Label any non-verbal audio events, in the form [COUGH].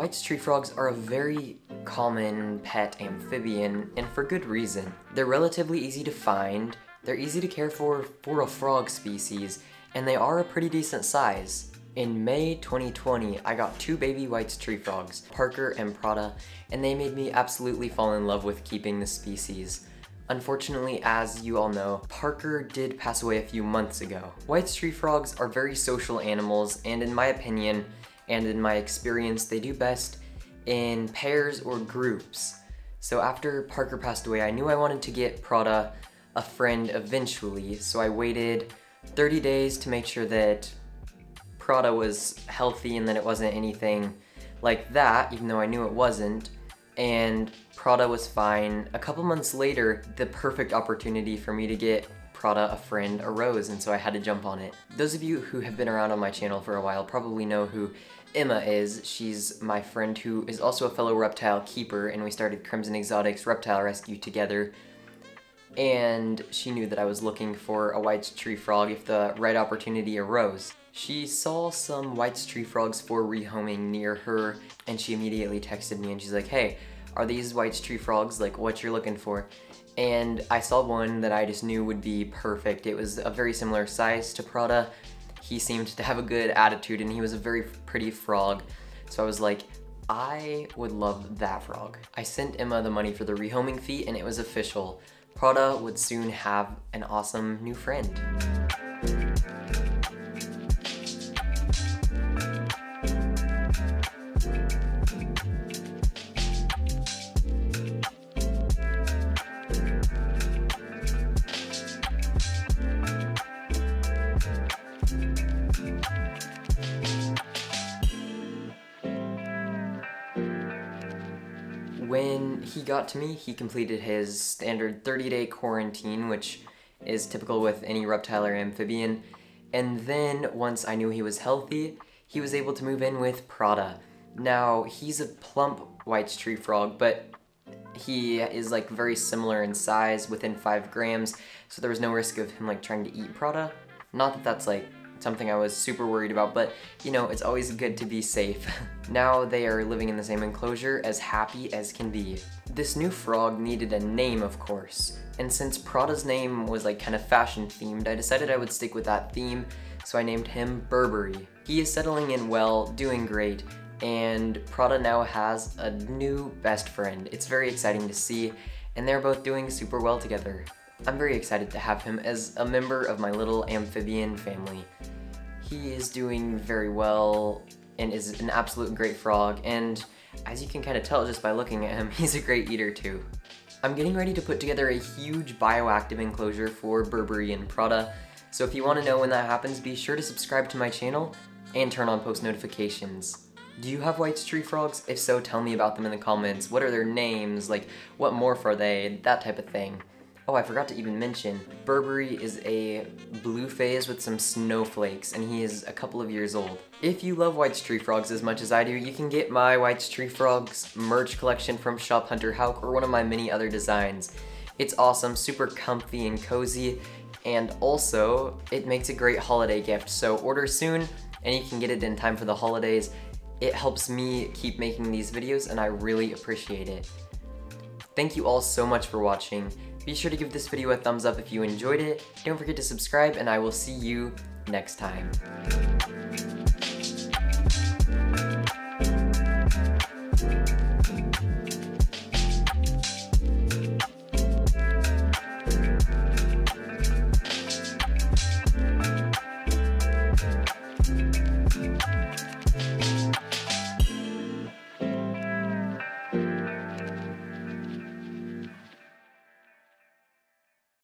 White's tree frogs are a very common pet amphibian, and for good reason. They're relatively easy to find, they're easy to care for for a frog species, and they are a pretty decent size. In May 2020, I got two baby White's tree frogs, Parker and Prada, and they made me absolutely fall in love with keeping the species. Unfortunately, as you all know, Parker did pass away a few months ago. White's tree frogs are very social animals, and in my opinion, and in my experience, they do best in pairs or groups. So after Parker passed away, I knew I wanted to get Prada a friend eventually, so I waited 30 days to make sure that Prada was healthy and that it wasn't anything like that, even though I knew it wasn't. And Prada was fine. A couple months later, the perfect opportunity for me to get Prada a friend arose, and so I had to jump on it. Those of you who have been around on my channel for a while probably know who Emma is. She's my friend who is also a fellow reptile keeper, and we started Crimson Exotics Reptile Rescue together. And she knew that I was looking for a white tree frog if the right opportunity arose. She saw some White's tree frogs for rehoming near her, and she immediately texted me and she's like, hey, are these White's tree frogs like what you're looking for? And I saw one that I just knew would be perfect. It was a very similar size to Prada, he seemed to have a good attitude and he was a very pretty frog. So I was like, I would love that frog. I sent Emma the money for the rehoming fee and it was official. Prada would soon have an awesome new friend. When he got to me, he completed his standard 30-day quarantine, which is typical with any reptile or amphibian. And then, once I knew he was healthy, he was able to move in with Prada. Now, he's a plump white tree frog, but he is like very similar in size, within 5 grams, so there was no risk of him like trying to eat Prada. Not that that's like something I was super worried about, but you know, it's always good to be safe. [LAUGHS] now they are living in the same enclosure, as happy as can be. This new frog needed a name, of course, and since Prada's name was like kind of fashion themed, I decided I would stick with that theme, so I named him Burberry. He is settling in well, doing great, and Prada now has a new best friend. It's very exciting to see, and they're both doing super well together. I'm very excited to have him as a member of my little amphibian family. He is doing very well and is an absolute great frog, and as you can kind of tell just by looking at him, [LAUGHS] he's a great eater too. I'm getting ready to put together a huge bioactive enclosure for Burberry and Prada, so if you want to know when that happens, be sure to subscribe to my channel and turn on post notifications. Do you have White's tree frogs? If so, tell me about them in the comments. What are their names? Like, what morph are they? That type of thing. Oh, I forgot to even mention, Burberry is a blue phase with some snowflakes, and he is a couple of years old. If you love White's Tree Frogs as much as I do, you can get my White's Tree Frogs merch collection from Shop Hunter Houck or one of my many other designs. It's awesome, super comfy and cozy, and also, it makes a great holiday gift, so order soon, and you can get it in time for the holidays. It helps me keep making these videos, and I really appreciate it. Thank you all so much for watching. Be sure to give this video a thumbs up if you enjoyed it. Don't forget to subscribe and I will see you next time.